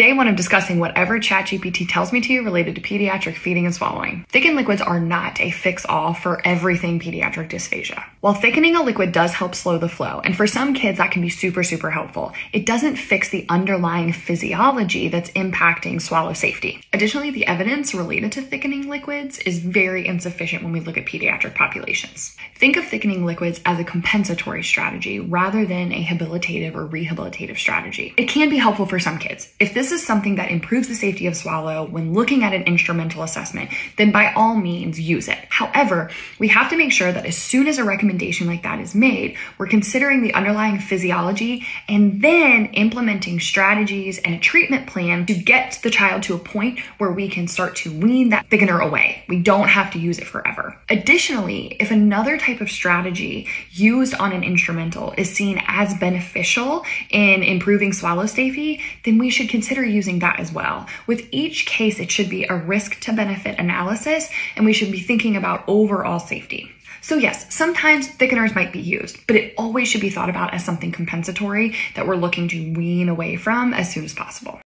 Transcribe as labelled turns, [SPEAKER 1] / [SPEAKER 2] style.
[SPEAKER 1] Day I'm discussing whatever ChatGPT tells me to related to pediatric feeding and swallowing. Thickened liquids are not a fix all for everything pediatric dysphagia. While thickening a liquid does help slow the flow, and for some kids that can be super, super helpful, it doesn't fix the underlying physiology that's impacting swallow safety. Additionally, the evidence related to thickening liquids is very insufficient when we look at pediatric populations. Think of thickening liquids as a compensatory strategy rather than a habilitative or rehabilitative strategy. It can be helpful for some kids. If this is something that improves the safety of swallow when looking at an instrumental assessment, then by all means use it. However, we have to make sure that as soon as a recommendation like that is made, we're considering the underlying physiology and then implementing strategies and a treatment plan to get the child to a point where we can start to wean that thickener away. We don't have to use it forever. Additionally, if another type of strategy used on an instrumental is seen as beneficial in improving swallow safety, then we should consider using that as well. With each case, it should be a risk to benefit analysis, and we should be thinking about overall safety. So, yes, sometimes thickeners might be used, but it always should be thought about as something compensatory that we're looking to wean away from as soon as possible.